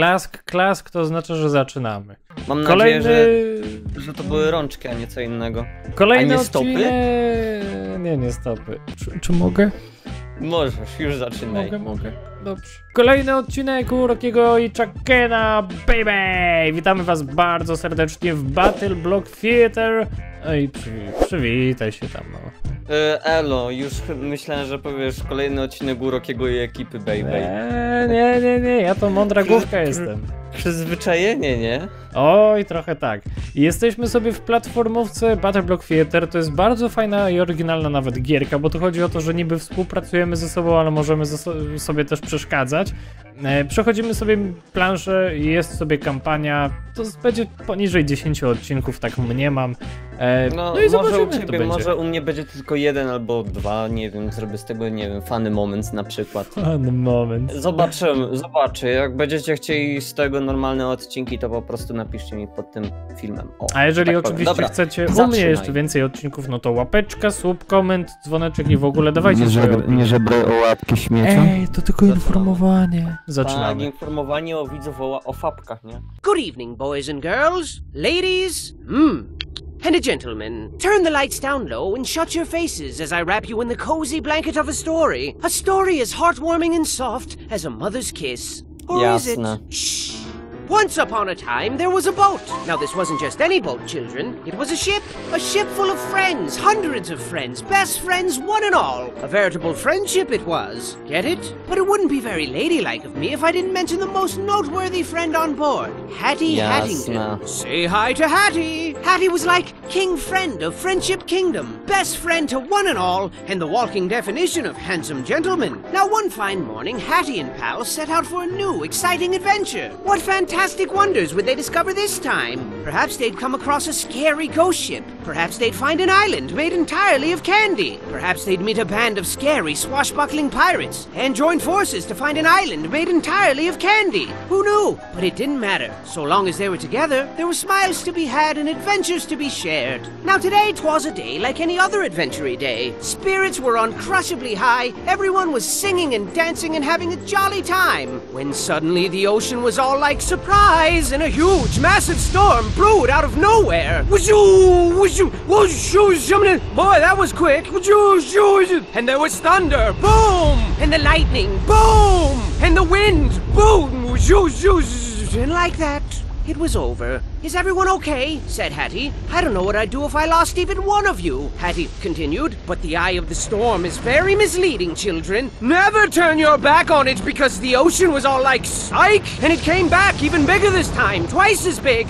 Klask, klask to oznacza, że zaczynamy. Mam Kolejny... nadzieję, że, że to były rączki, a nie co innego. Kolejny A nie stopy? odcinek- Nie, nie stopy. Czy, czy mogę? Możesz, już zaczynaj. Mogę, mogę. Dobrze. Kolejny odcinek Urokiego i Chakena, baby! Witamy was bardzo serdecznie w Battle Block Theater. Ej, przy, przywitaj się tam, no. E, Elo, już myślałem, że powiesz kolejny odcinek Urokiego i ekipy, baby. Nie, nie, nie, nie, ja to mądra główka jestem. Przyzwyczajenie, nie? Oj, trochę tak. I Jesteśmy sobie w platformówce Battle Block Theater. To jest bardzo fajna i oryginalna nawet gierka, bo tu chodzi o to, że niby współpracujemy ze sobą, ale możemy so sobie też przeszkadzać. E, przechodzimy sobie planszę, jest sobie kampania. To będzie poniżej 10 odcinków, tak mniemam. E, No, no i może zobaczymy, u ciebie, może u mnie będzie tylko jeden albo dwa, nie wiem, zrobię z tego, nie wiem, funny moment na przykład. Fun moment. Zobaczymy, zobaczę. Jak będziecie chcieli z tego normalne odcinki, to po prostu napiszcie mi pod tym filmem. O, A jeżeli tak oczywiście Dobra, chcecie u mnie jeszcze więcej odcinków, no to łapeczka, sub, koment, dzwoneczek i w ogóle dawajcie Nie, swoje żebr, nie żebraj o łapki śmiecia. Ej, to tylko Zaczynamy. informowanie. Tak, Zaczynamy. informowanie o widzów o, o fapkach, nie? Good evening, boys and girls, ladies, hmm, and a gentleman. Turn the lights down low and shut your faces as I wrap you in the cozy blanket of a story. A story as heartwarming and soft as a mother's kiss. Or is it? Jasne. Shh. Once upon a time, there was a boat. Now, this wasn't just any boat, children. It was a ship. A ship full of friends. Hundreds of friends. Best friends, one and all. A veritable friendship it was. Get it? But it wouldn't be very ladylike of me if I didn't mention the most noteworthy friend on board Hattie Jasne. Hattington. Say hi to Hattie. Hattie was like king friend of Friendship Kingdom. Best friend to one and all, and the walking definition of handsome gentleman. Now, one fine morning, Hattie and pal set out for a new, exciting adventure. What fantastic wonders would they discover this time? Perhaps they'd come across a scary ghost ship. Perhaps they'd find an island made entirely of candy. Perhaps they'd meet a band of scary, swashbuckling pirates and join forces to find an island made entirely of candy. Who knew? But it didn't matter. So long as they were together, there were smiles to be had and adventures to be shared. Now today 'twas a day like any other adventure day. Spirits were uncrushably high, everyone was singing and dancing and having a jolly time. When suddenly the ocean was all like surprise and a huge, massive storm brewed out of nowhere. Boy, that was quick. And there was thunder, boom, and the lightning, boom, and the wind, boom. And like that, it was over. Is everyone okay? said Hattie. I don't know what I'd do if I lost even one of you, Hattie continued. But the eye of the storm is very misleading, children. Never turn your back on it because the ocean was all like psych, and it came back even bigger this time, twice as big.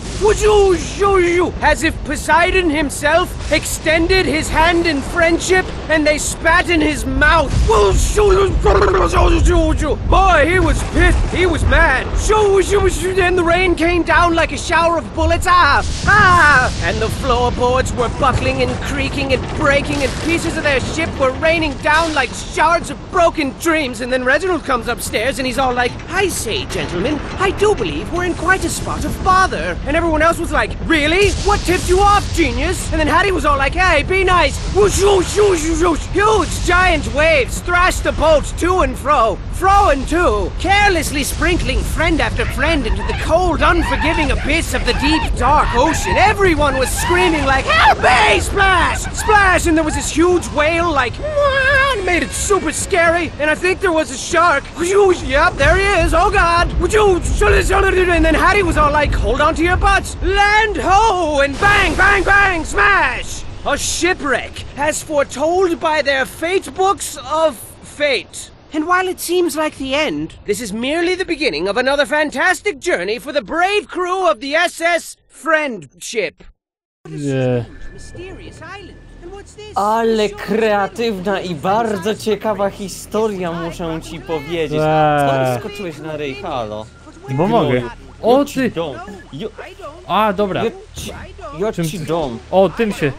As if Poseidon himself extended his hand in friendship and they spat in his mouth. Boy, he was pissed. He was mad. Then the rain came down like a shower of bullets. Ah! Ah! And the floorboards were buckling and creaking and breaking, and pieces of their ship were raining down like shards of broken dreams. And then Reginald comes upstairs and he's all like, I say, gentlemen, I do believe we're in quite a spot of bother. And everyone else was like, Really? What tipped you off, genius? And then Hattie was all like, Hey, be nice. Whoosh, whoosh, whoosh, whoosh. Huge, giant waves thrashed the boat to and fro, fro and to, carelessly sprinkling friend after friend into the cold, unforgiving abyss of the deep, dark ocean. Everyone was screaming like, Help me! Splash! Splash! And there was this huge whale like, made it super scary. And I think there was a shark. Yep, there he is. Oh God. And then Hattie was all like, Hold on to your butts. Land ho! And bang, bang, bang, smash! A shipwreck, as foretold by their fate books of fate. And while it seems like the end, this is merely the beginning of another fantastic journey for the brave crew of the SS Friendship. This? Ale kreatywna i bardzo ciekawa historia, muszę ci powiedzieć. Tak. Co skoczyłeś na ryj, halo? Bo mogę. O ci ty! Ja, A, dobra. ja ci, ci dom. O, tym się.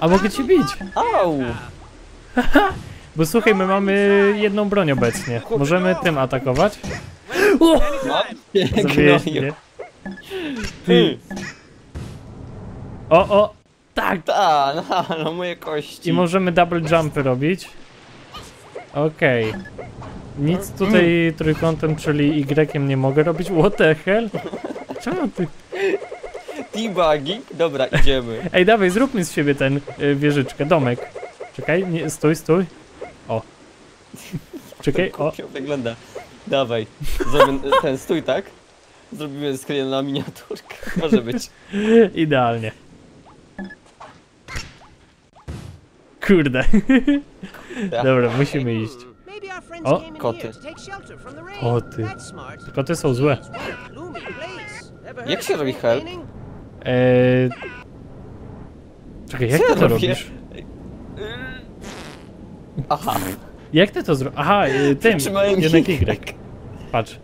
A mogę cię bić. Au! Bo słuchaj, my mamy jedną broń obecnie. Możemy tym atakować? O! Piękno. mnie. Ty. O, o! Tak! Ta, no, no moje kości. I możemy double jumpy robić. Okej. Nic tutaj trójkątem, czyli Y nie mogę robić. What the hell? Czemu ty? T-bagi? Dobra, idziemy. Ej, dawaj, zróbmy z siebie ten y, wieżyczkę, domek. Czekaj, nie, stój, stój. Czekaj, o. Wygląda. Dawaj, zrobię ten stój, tak? Zrobimy screen na miniaturkę. Może być. Idealnie. Kurde. Dobra, musimy iść. O, koty. here to take shelter from the rain. O, ty. That's smart. Koty są złe. Jak się robi help? Eee... Czekaj, jak Co ty to robię? robisz? Aha. Jak ty to zrobisz? Aha, y, tym, Trzymałem jednak Y. Patrz.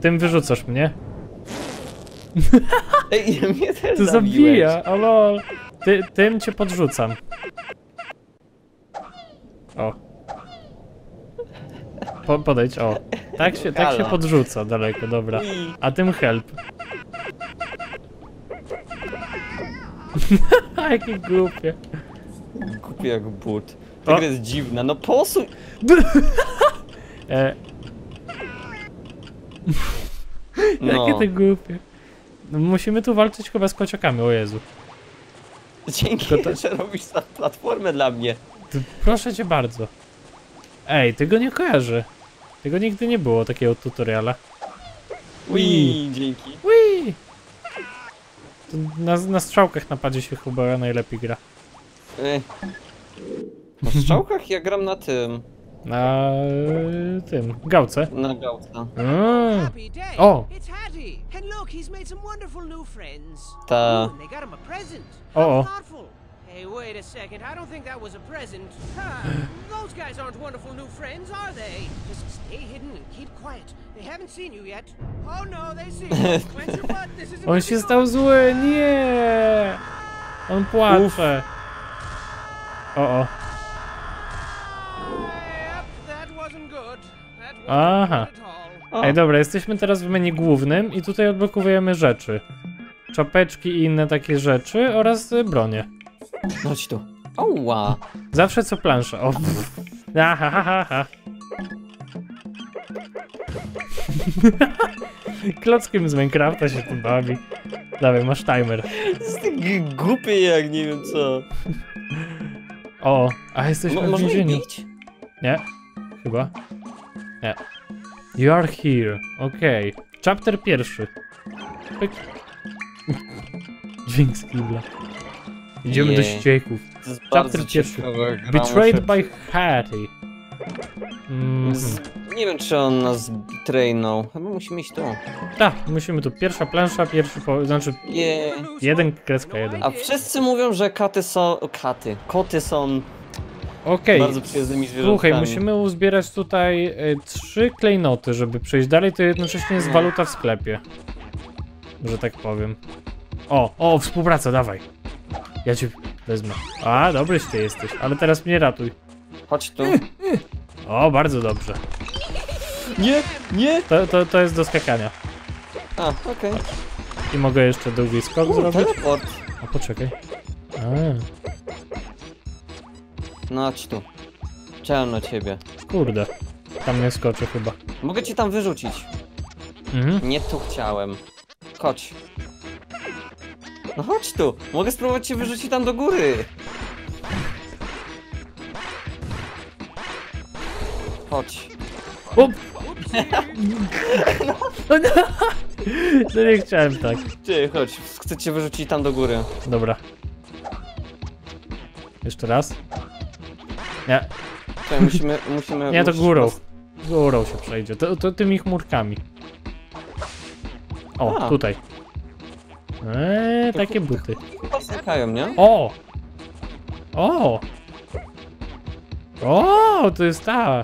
Tym wyrzucasz mnie. Ej, mnie też To zabija, o lol. Ty, tym cię podrzucam. O. Po, podejdź, o. Tak się, tak się podrzuca daleko, dobra. A tym help. Jakie głupie. Kupię jak but. Ta gra jest dziwna, no posuń! E, No, Jakie ty głupie. No, musimy tu walczyć chyba z kociakami, o Jezu. dzięki, to- że robisz ta platformę dla mnie. Ty, proszę cię bardzo. Ej, tego nie kojarzę. Tego nigdy nie było, takiego tutoriala. Ui, dzięki. To Na, na strzałkach napadzie się chyba najlepiej gra. Ej. Na strzałkach ja gram na tym, Na tym, gałce. na gałce. Mm. Friends. Ta. How thoughtful. Hey, wait a second. I don't think that was a present. Ha, those guys aren't wonderful new friends, are they? Just stay hidden and keep quiet. They haven't seen you yet. Oh no, they see you. Clench your butt. This isn't On się stał zły, nie! On płacze. O, o. Aha. O, Ej, dobra, jesteśmy teraz w menu głównym i tutaj odblokowujemy rzeczy. Czapeczki i inne takie rzeczy oraz y, bronie. chodź tu. Oła. Zawsze co plansza. O, pff. Aha, ha, ha, ha. Klockiem z Minecrafta się tu bawi. Dawaj, masz timer. Jesteś taki głupi jak nie wiem co. O, a jesteśmy Mo w można więzieniu. bić? Nie? Chyba? Nie. You are here. Okej. Chapter pierwszy. Pyk. Dźwięk z kibla. Idziemy do Jej. ścieków. To jest Chapter pierwszy. Betrayed by Hattie. Mm. Z... Nie wiem czy on nas trainął. Chyba musimy iść tu. Tak, musimy tu. Pierwsza plansza, pierwszy po... Znaczy, Je. jeden kreska, jeden. A wszyscy mówią, że katy są... Katy. Koty są Okej. bardzo zwierzętami. Słuchaj, musimy uzbierać tutaj y, trzy klejnoty, żeby przejść dalej, to jednocześnie jest waluta w sklepie. Że tak powiem. O, o, współpraca, dawaj. Ja cię wezmę. A, dobryś ty jesteś, ale teraz mnie ratuj. Chodź tu. O, bardzo dobrze. Nie, nie! To, to, to jest do skakania. A, okej. I mogę jeszcze długi skok Okay. zrobić? Teleport. A, poczekaj. A, No chodź tu. Czekam na ciebie. kurde. Tam nie skoczę chyba. Mogę cię tam wyrzucić. Mhm. Nie tu chciałem. Chodź. No chodź tu. Mogę spróbować cię wyrzucić tam do góry. Chodź. O! No, nie. no nie chciałem tak. Ty, chodź. Chcę cię wyrzucić tam do góry. Dobra. Jeszcze raz. Nie, Czekaj, musimy, musimy... nie to górą. nas- Górą się przejdzie. To, to tymi chmurkami. O, A. tutaj. Eee, takie buty. Chyba nie? O! O! O, to jest ta.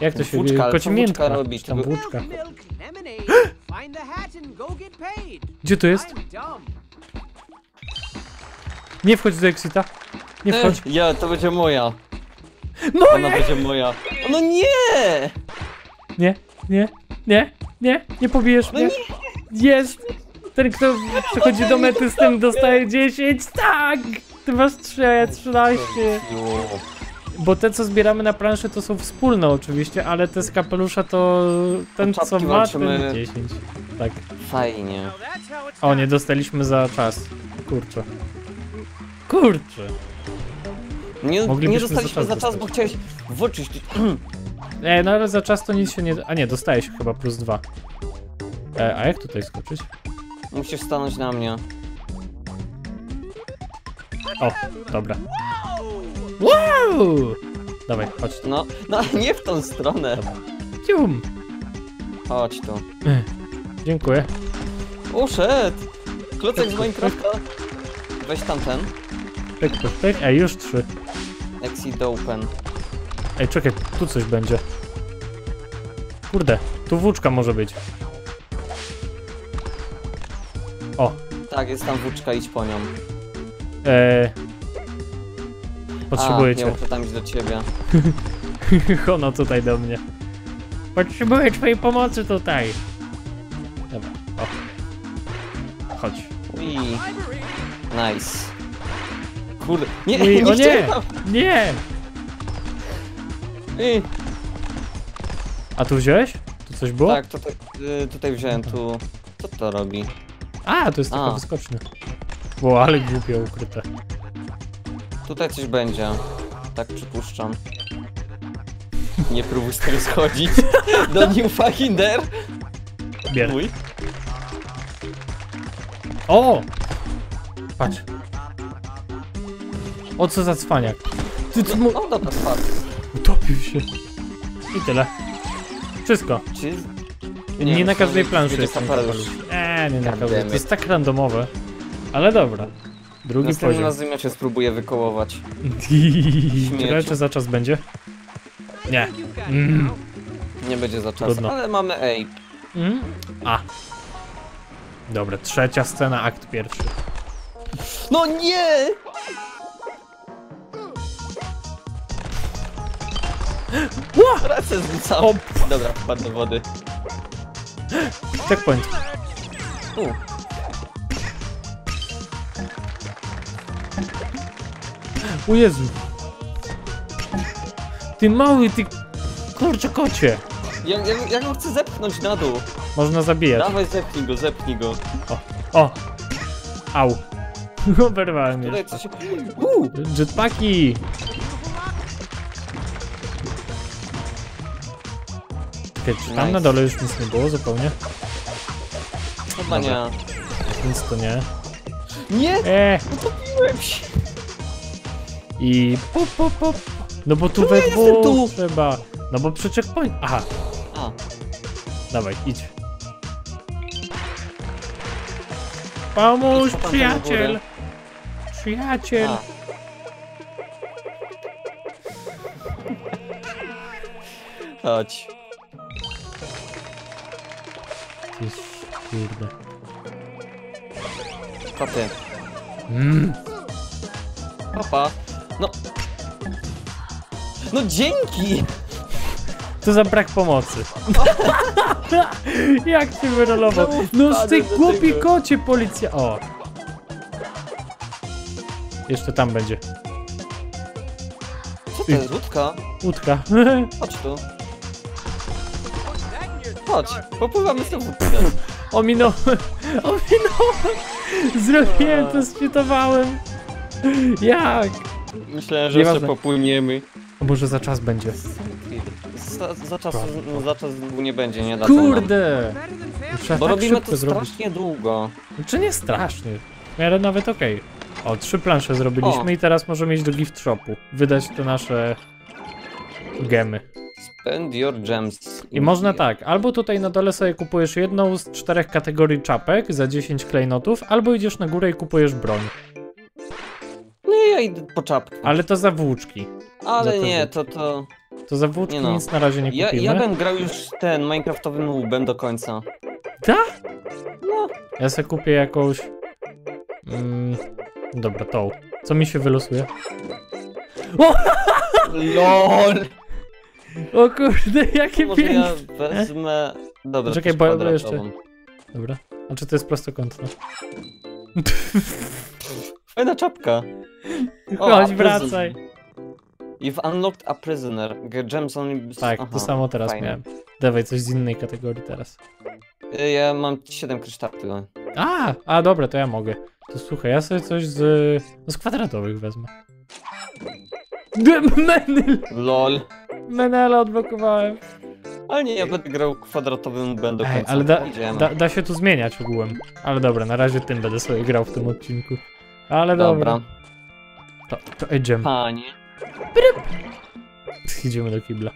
Jak to się Włóczka, ale co Kocimiętka. włóczka robi? Tam Czego- włóczka. Milk, lemonade. Find the hat and go get paid. Gdzie to jest? I'm dumb. Nie wchodź do Exita. Nie wchodź. Ja, to będzie moja. No Ona będzie moja. No nie! Nie, nie, nie, nie, nie pobijesz No mnie. Jest! Ten, kto przechodzi do mety z tym dostaje 10. Tak! Ty masz 3, a ja 13. bo te co zbieramy na planszy to są wspólne oczywiście, ale te z kapelusza to ten czapki co ma, ten walczymy. 10. Tak. Fajnie. O, nie dostaliśmy za czas. Kurczę. Kurczę. Nie, nie za czas za czas, dostać. bo chciałeś włączyć. E, no ale za czas to nic się nie... A nie, dostaje się chyba plus dwa. E, a jak tutaj skoczyć? Musisz stanąć na mnie. O, dobra. Wow! Dawaj, chodź tu. No, no nie w tą stronę. Cium. Chodź tu. Dziękuję. Uszedł! Klocek z Minecrafta. Weź tamten. Pyk, pyk, pyk. Ej, już trzy. Exit open. Ej, czekaj, tu coś będzie. Kurde, tu włóczka może być. O, Tak, jest tam włóczka, idź po nią. e... A, Potrzebuję nie cię. muszę tam iść do ciebie. Hono tutaj do mnie. Potrzebuję twojej pomocy tutaj. Dobra, o. Chodź. Nice. Kurde. Nie, Ui, nie o nie! chciałem. Nie! A tu wziąłeś? Tu coś było? Tak, tutaj, y, tutaj wziąłem tu. Co to robi? A, to jest taka A. wyskocznia. Bo ale głupio ukryte. Tutaj coś będzie. Tak przypuszczam. Nie próbuj z tego schodzić. Do New fucking there. Bier. Mój. O! Patrz. O co za cwaniak. Ty co mu... No dobra, spadł. Utopił się. I tyle. Wszystko. Czy... Nie, Nie, na myślałem, każdej planszy jest ten kapelusz. Eee, nie na każdej. To jest tak randomowe. Ale dobra. Drugi Następnym poziom. razem ja się spróbuję wykołować. Ciekawe, czy za czas będzie? Nie. Mm. Nie będzie za czas, Trudno. ale mamy ape. Mm. A. Dobra, trzecia scena, akt pierwszy. No nie! Ła! Rację zrzucam. O, Dobra, wpadł do wody. checkpoint. U. O Jezu. Ty mały, ty... Kurczę kocie. Ja, ja, ja go chcę zepchnąć na dół. Można zabijać. Dawaj, zepchnij go, zepchnij go. O. Au. Oberwałem. Tutaj coś... Jetpacki. Czekaj, czy tam Nice. na dole już nic nie było zupełnie? Chyba nie. Nic to nie. Nie! Eee. Utopiłem się! I pop, pop, pop. No bo tu we dwóch tu? trzeba. No bo przy checkpoint. Aha, A, dawaj, idź. Pomóż, przyjaciel! Przyjaciel! a. Chodź. Ty, kurde. Koty. Mm. Papa. No. No dzięki! To za brak pomocy. Jak cię wyrolował? No z tych głupi kocie policja. O. Jeszcze tam będzie. Co to jest? Łódka? Łódka. Chodź tu. Chodź, popływamy z tą łódkę. Ominąłem. Ominąłem. Zrobiłem to, sfitowałem. Jak? Myślałem, że Nieważne. jeszcze popłyniemy. A może za czas będzie. Za, za, czas, za czas nie będzie, nie da nam. Kurde! Trzeba Bo tak robimy szybko to zrobić. strasznie długo. Czy nie strasznie? W miarę nawet okej. O, trzy plansze zrobiliśmy O. i teraz możemy iść do gift shopu. Wydać te nasze gemy. Spend your gems. I można tak, albo tutaj na dole sobie kupujesz jedną z czterech kategorii czapek za 10 klejnotów, albo idziesz na górę i kupujesz broń. No i ja idę po czapkę. Ale to za włóczki. Ale za nie, to to... To za włóczki Nie no. nic na razie nie Ja, kupimy. ja bym grał już ten minecraftowym noobem do końca. Tak? No. Ja sobie kupię jakąś... Mm, dobra, tą. Co mi się wylosuje? O! LOL! O kurde, jakie Może ja piękne! wezmę... Dobra, Czekaj, też bo- bo kwadratową. Dobra. A czy to jest prostokątne? Fajna czapka. O, Chodź, wracaj. You've unlocked a prisoner. Get gems only... Tak, Aha, to samo teraz fajnie. miałem. Dawaj coś z innej kategorii teraz. Y, Ja mam 7 kryształów. A, a dobra, to ja mogę. To słuchaj, ja sobie coś z, no z kwadratowych wezmę. Menel! LOL. Menela odblokowałem. Ale nie, ja będę grał kwadratowym będę Ej, końca. ale da, da, da się tu zmieniać ogółem. Ale dobra, na razie tym będę sobie grał w tym odcinku. Ale dobra. Dobra. To, to idziemy. Panie. Idziemy do kibla.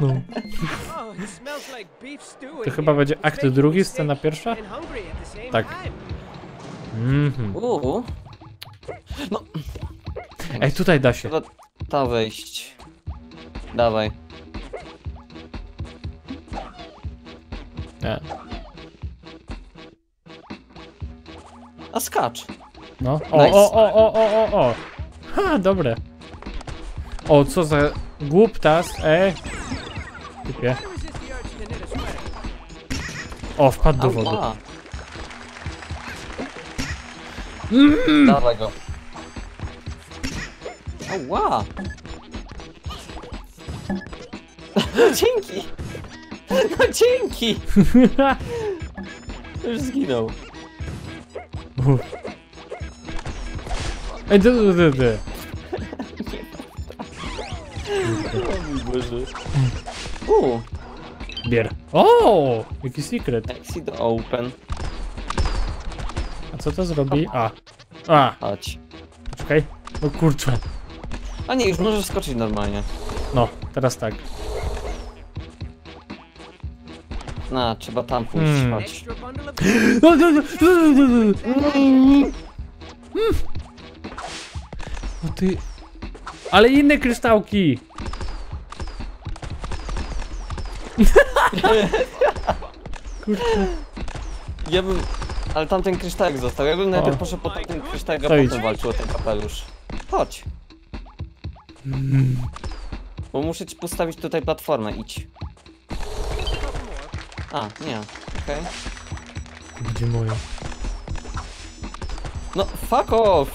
No. To chyba będzie akt drugi, scena pierwsza? Tak. Mhm. Uuu. Ej, tutaj da się. Da wejść. Dawaj. Nie. A skacz. No. O, Nice. o, o, o, o, o, o. Ha, dobre. O, co za głuptas, e. Typie. O, wpadł do wody. Dawaj go. Ała. No dzięki. No dzięki. Już zginął. Ej, dy, dy, dy, dy. O mój Boże. Uuu. Bier. O, jaki secret. Exit open. A co to zrobi? A. A, Chodź. poczekaj. No kurczę. A nie, już możesz skoczyć normalnie. No, teraz tak. Na, trzeba tam pójść. Hmm. Chodź. Of No. O ty... Ale inne kryształki! Kurczę. Ja bym... Ale tamten kryształek został. Ja bym najpierw O. poszedł po tamten kryształek, a To idź. potem walczył o ten kapelusz. Chodź. Mm. Bo muszę ci postawić tutaj platformę. Idź. A, nie. Okej. Gdzie moja? No, fuck off!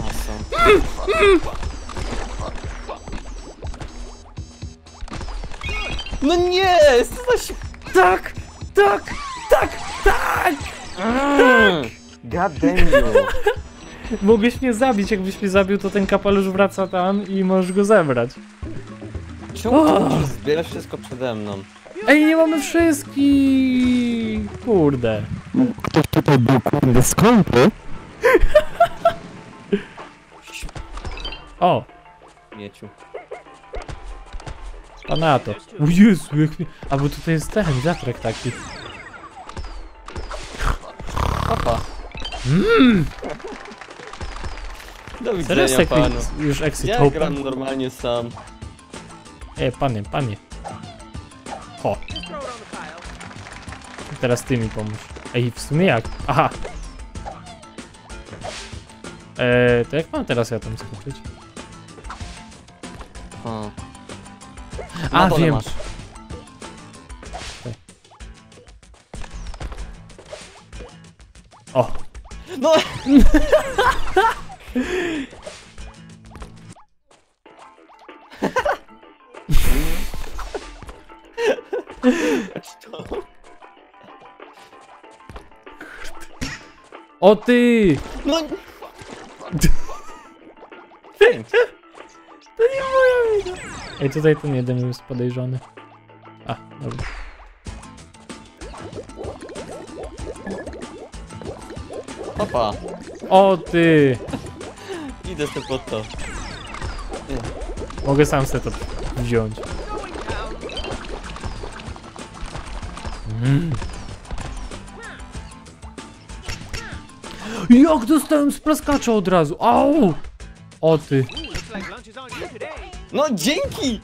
Awesome. No nie! Co za się... Tak! Tak! Tak! Tak! God damn you! Mogłeś mnie zabić, jakbyś mnie zabił, to ten kapelusz wraca tam i możesz go zebrać. Czemu ty musisz zbierać wszystko przede mną? Ej, nie mamy wszystkich! Kurde. Ktoś tutaj był kurde skąpy? O, Mieciu. pana to. O Jezu, jak. A bo tutaj jest ten wiatrek taki. Mmm! Do Teraz widzenia tak panu. już exit Ja open. gram normalnie sam. Ej, panie, panie. O, teraz ty mi pomóż. Ej, w sumie jak? Aha. Eee, to jak mam teraz ja tam skoczyć? O. A, wiem. Masz. O, No! to. o ty! No! Pięć. To nie moja wina. Ej, tutaj ten jeden jest podejrzany. A, dobra. O ty! Idę sobie po to. Mogę sam sobie to wziąć. Mm. Jak dostałem z plaskacza od razu? Au! O ty. No dzięki!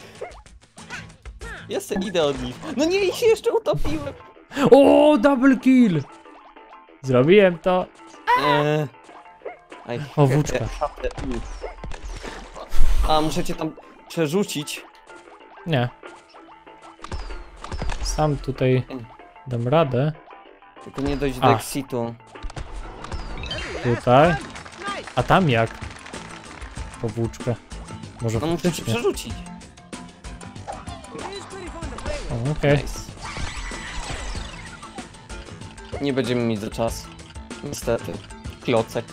Ja se idę od nich. No nie, ich się jeszcze utopiłem. O, double kill! Zrobiłem to. Eee. O, włóczka. A, muszę cię tam przerzucić. Nie. Sam tutaj dam radę. Tylko nie dojść do A. exitu. Tutaj. A tam jak? Po włóczkę. Może No muszę cię faktycznie. przerzucić. O, Okej. Nice. Nie będziemy mieć za czas. Niestety. Klocek.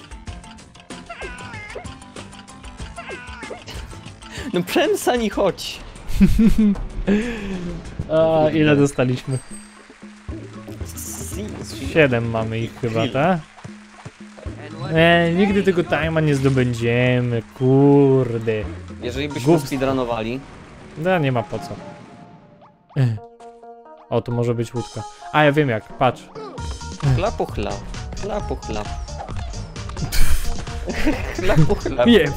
No Premsani chodź. A ile dostaliśmy? Si- Siedem mamy ich chyba, tak? Nie, nigdy tego tajma nie zdobędziemy, kurde. Jeżeli byśmy Głupstwo. speedrunowali, No nie ma po co. O, tu może być łódka. A ja wiem jak, patrz. chlapu chlap, chlapu chlap. Chlapu chlap, Jeb.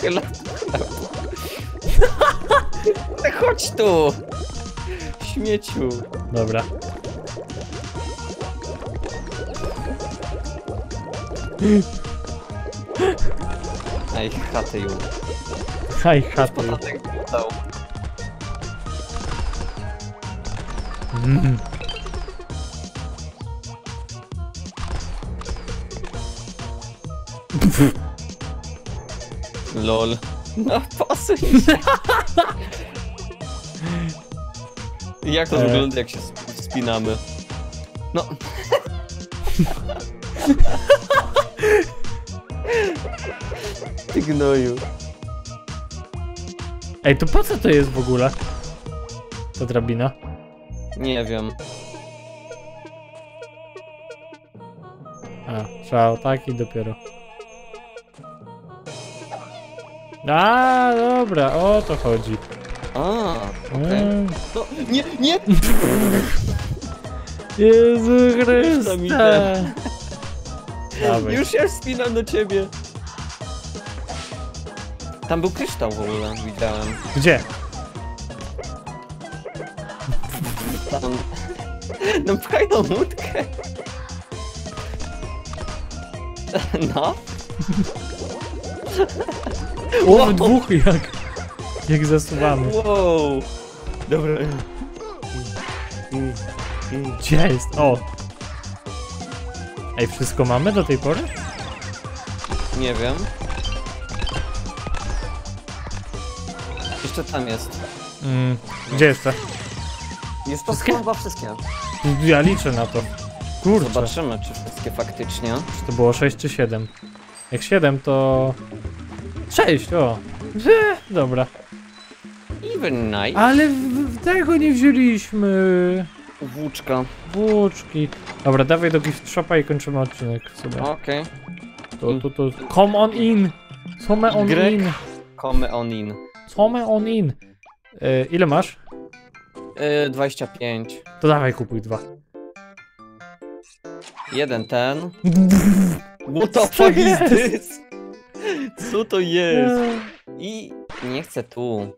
chlap chlap. Chodź tu! Śmieciu. Dobra. Ej, chaty już. Haj, chaty. Dał. Mm. Lol. No, pasuj się. Jak to E. wygląda, jak się sp- wspinamy? No. Ty gnoju. Ej, to po co to jest w ogóle? Ta drabina? Nie wiem. A, trzeba o taki dopiero. A, dobra, o to chodzi. A, okej. Mm. No, nie, nie! Jezu Chryste! Dawaj. Już się wspinam do ciebie. Tam był kryształ w ogóle, widziałem. Gdzie? Tam... No pchaj tą łódkę. No. O, dwóch jak. Jak zasuwamy. Wow. Dobra. Gdzie jest? O! Ej, wszystko mamy do tej pory? Nie wiem. Jeszcze tam jest. Mm, gdzie jeszcze? Jest to Wszystkie? chyba wszystkie. Ja liczę na to. Kurczę, Zobaczymy, czy wszystkie faktycznie. czy to było 6 czy 7? Jak 7 to... 6, o! Że, dobra. Even night. Ale w, w tego nie wzięliśmy. Włóczka. Włóczki. Dobra, dawaj do gift shopa i kończymy odcinek sobie. Okej. To, to, to. Come on in! Come on Y. in! Come on in. Come on in! E, ile masz? Yy, 25. To dawaj kupuj dwa. Jeden ten. What the fuck is this? Co to jest? I nie chcę tu.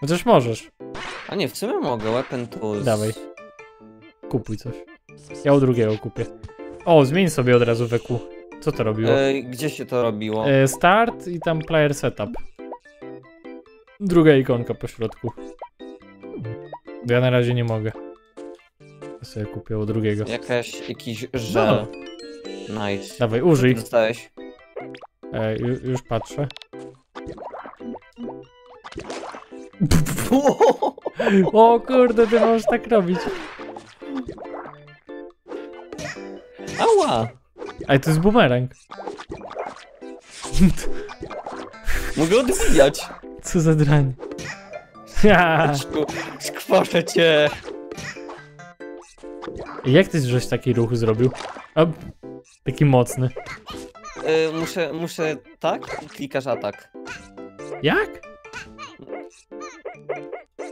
Chociaż możesz. A nie, w sumie mogę. Weapon tools. Dawaj. Kupuj coś. Ja u drugiego kupię. O, zmień sobie od razu weku. Co to robiło? E, gdzie się to robiło? E, start i tam player setup. Druga ikonka po środku. Bo Ja na razie nie mogę. Ja sobie kupię u drugiego. Jakaś, jakiś żel. No. Nice. Dawaj, użyj. Dostałeś? E, ju, już patrzę. O kurde, ty możesz tak robić. Ała! Ej, to jest bumerang. Mogę odbijać. Co za drań. Ja. Skwoszę cię. Jak ty żeś taki ruch zrobił? O, taki mocny. E, muszę, muszę tak i klikasz atak. Jak?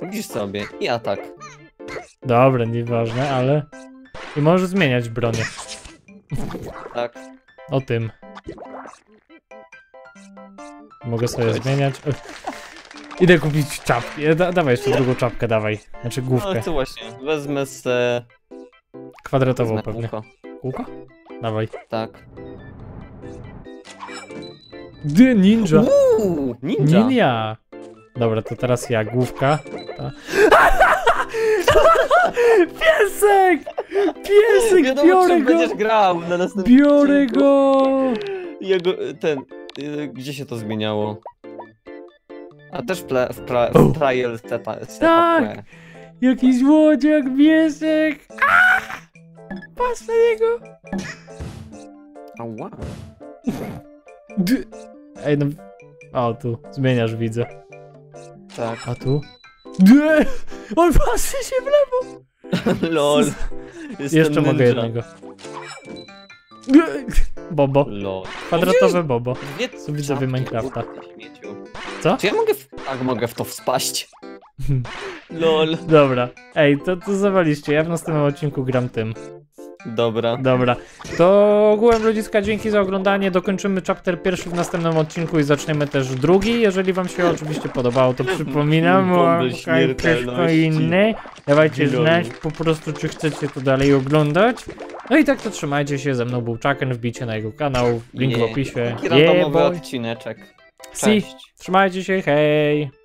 Widzisz sobie. I atak. Dobra, nieważne, ale... I możesz zmieniać bronię. Tak. O tym. Mogę sobie Cześć. zmieniać. Idę kupić czapki. E, Da, dawaj jeszcze drugą czapkę, dawaj. Znaczy No główkę. to właśnie. Wezmę se... Kwadratową wezmę pewnie. ucho. Kółko? Dawaj. Tak. Dy, ninja. Uuu, ninja. Ninja. Dobra, to teraz ja, główka. Ta. Piesek! Piesek, Wiadomo, biorę go! będziesz grał na następnym Biorę odcinku. go! Jego, ten, y, gdzie się to zmieniało? A też ple, w, pra, w trial seta Tak. Jaki złodziak, piesek! Ah! Patrz na niego! Ała. Ej, no... O, tu, zmieniasz, widzę. Tak. A tu? D On patrzy się w lewo! Lol. Jestem Jeszcze mogę ninja. jednego. D Bobo. Lol. Kwadratowe Bobo. Dwie Co widzowie czapki, Minecrafta. Co? Czy ja mogę w... Tak, mogę w to wspaść. Lol. Dobra. Ej, to, to zawaliście. Ja w następnym odcinku gram tym. Dobra. Dobra. To ogółem ludziska, dzięki za oglądanie. Dokończymy chapter pierwszy w następnym odcinku i zaczniemy też drugi. Jeżeli wam się oczywiście podobało, to przypominam o wszystko inne. Dawajcie znać po prostu, czy chcecie to dalej oglądać. No i tak to trzymajcie się. Ze mną był Chucken. Wbijcie na jego kanał. Link w Yeah. opisie. Taki randomowy boy. odcineczek. Si. Cześć. Trzymajcie się, hej!